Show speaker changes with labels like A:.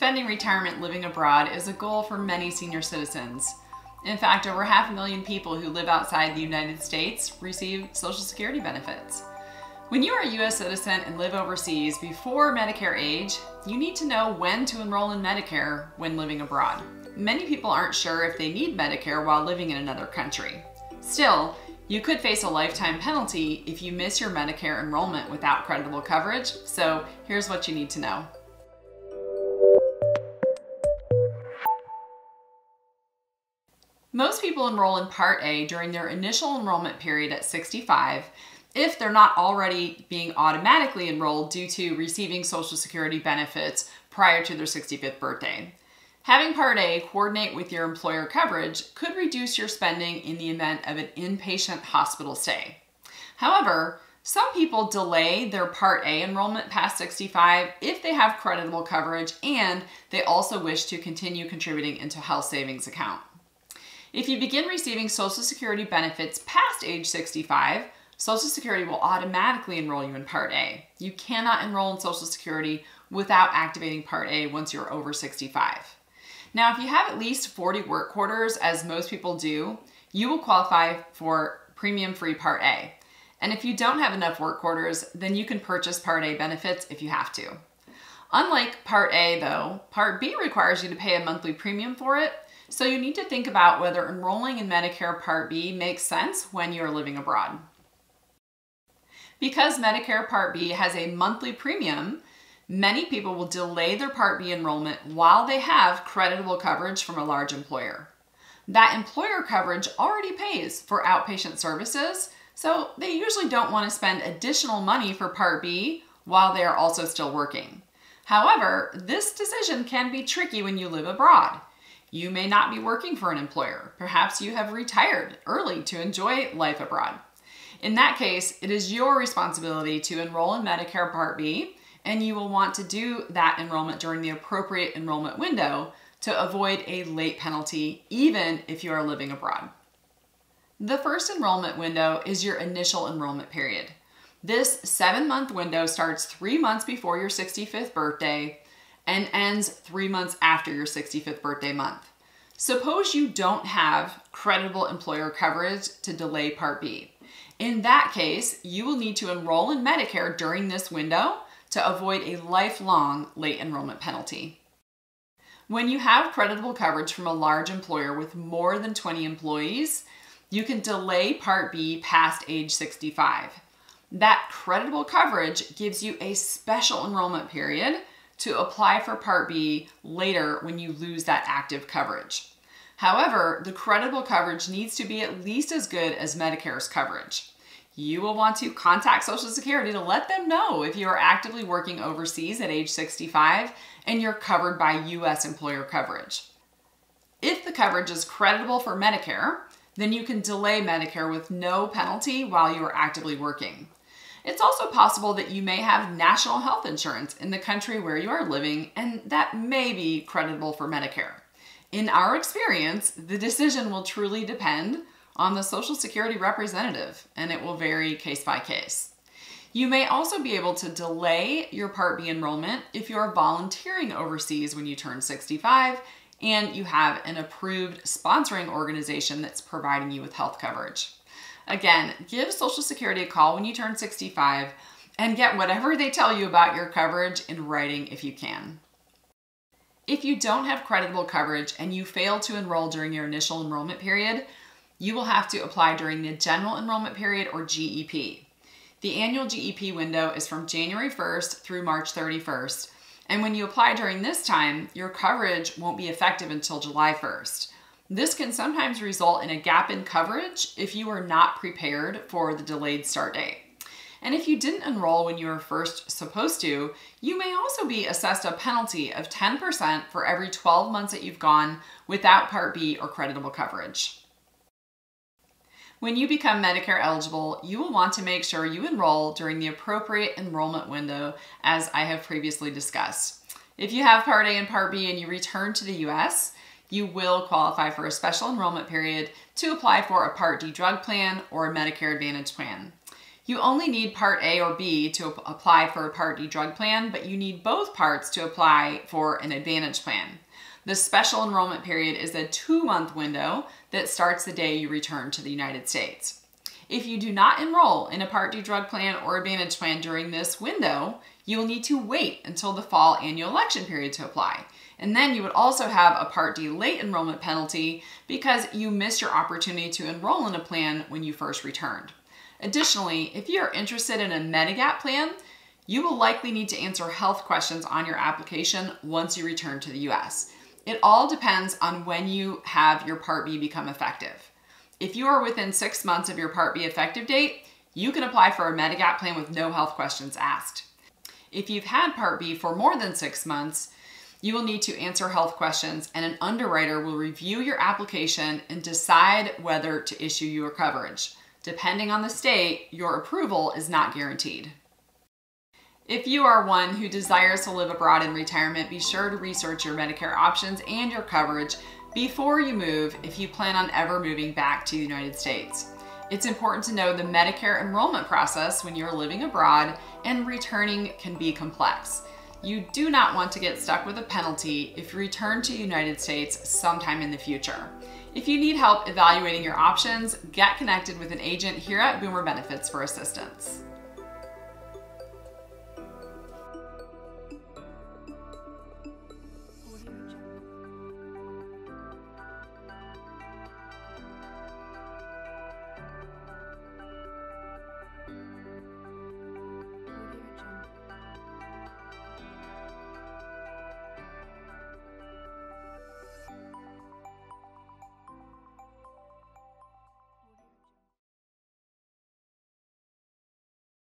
A: Spending retirement living abroad is a goal for many senior citizens. In fact, over half a million people who live outside the United States receive Social Security benefits. When you are a U.S. citizen and live overseas before Medicare age, you need to know when to enroll in Medicare when living abroad. Many people aren't sure if they need Medicare while living in another country. Still, you could face a lifetime penalty if you miss your Medicare enrollment without credible coverage, so here's what you need to know. Most people enroll in Part A during their initial enrollment period at 65 if they're not already being automatically enrolled due to receiving Social Security benefits prior to their 65th birthday. Having Part A coordinate with your employer coverage could reduce your spending in the event of an inpatient hospital stay. However, some people delay their Part A enrollment past 65 if they have creditable coverage and they also wish to continue contributing into health savings account. If you begin receiving Social Security benefits past age 65, Social Security will automatically enroll you in Part A. You cannot enroll in Social Security without activating Part A once you're over 65. Now, if you have at least 40 work quarters, as most people do, you will qualify for premium free Part A. And if you don't have enough work quarters, then you can purchase Part A benefits if you have to. Unlike Part A, though, Part B requires you to pay a monthly premium for it, so you need to think about whether enrolling in Medicare Part B makes sense when you're living abroad. Because Medicare Part B has a monthly premium, many people will delay their Part B enrollment while they have creditable coverage from a large employer. That employer coverage already pays for outpatient services, so they usually don't want to spend additional money for Part B while they are also still working. However, this decision can be tricky when you live abroad. You may not be working for an employer. Perhaps you have retired early to enjoy life abroad. In that case, it is your responsibility to enroll in Medicare Part B, and you will want to do that enrollment during the appropriate enrollment window to avoid a late penalty, even if you are living abroad. The first enrollment window is your initial enrollment period. This seven month window starts three months before your 65th birthday and ends three months after your 65th birthday month. Suppose you don't have credible employer coverage to delay Part B. In that case, you will need to enroll in Medicare during this window to avoid a lifelong late enrollment penalty. When you have creditable coverage from a large employer with more than 20 employees, you can delay Part B past age 65. That creditable coverage gives you a special enrollment period to apply for Part B later when you lose that active coverage. However, the creditable coverage needs to be at least as good as Medicare's coverage. You will want to contact Social Security to let them know if you are actively working overseas at age 65 and you're covered by US employer coverage. If the coverage is creditable for Medicare, then you can delay Medicare with no penalty while you are actively working. It's also possible that you may have national health insurance in the country where you are living, and that may be creditable for Medicare. In our experience, the decision will truly depend on the Social Security representative, and it will vary case by case. You may also be able to delay your Part B enrollment if you're volunteering overseas when you turn 65 and you have an approved sponsoring organization that's providing you with health coverage. Again, give Social Security a call when you turn 65 and get whatever they tell you about your coverage in writing if you can. If you don't have creditable coverage and you fail to enroll during your initial enrollment period, you will have to apply during the general enrollment period or GEP. The annual GEP window is from January 1st through March 31st, and when you apply during this time, your coverage won't be effective until July 1st. This can sometimes result in a gap in coverage if you are not prepared for the delayed start date. And if you didn't enroll when you were first supposed to, you may also be assessed a penalty of 10% for every 12 months that you've gone without Part B or creditable coverage. When you become Medicare eligible, you will want to make sure you enroll during the appropriate enrollment window as I have previously discussed. If you have Part A and Part B and you return to the US, you will qualify for a special enrollment period to apply for a Part D drug plan or a Medicare Advantage plan. You only need Part A or B to apply for a Part D drug plan, but you need both parts to apply for an Advantage plan. The special enrollment period is a two month window that starts the day you return to the United States. If you do not enroll in a Part D drug plan or Advantage plan during this window, you will need to wait until the fall annual election period to apply. And then you would also have a Part D late enrollment penalty because you missed your opportunity to enroll in a plan when you first returned. Additionally, if you are interested in a Medigap plan, you will likely need to answer health questions on your application once you return to the US. It all depends on when you have your Part B become effective. If you are within six months of your Part B effective date, you can apply for a Medigap plan with no health questions asked. If you've had Part B for more than six months, you will need to answer health questions and an underwriter will review your application and decide whether to issue you a coverage. Depending on the state, your approval is not guaranteed. If you are one who desires to live abroad in retirement, be sure to research your Medicare options and your coverage before you move if you plan on ever moving back to the United States. It's important to know the Medicare enrollment process when you're living abroad and returning can be complex. You do not want to get stuck with a penalty if you return to the United States sometime in the future. If you need help evaluating your options, get connected with an agent here at Boomer Benefits for assistance.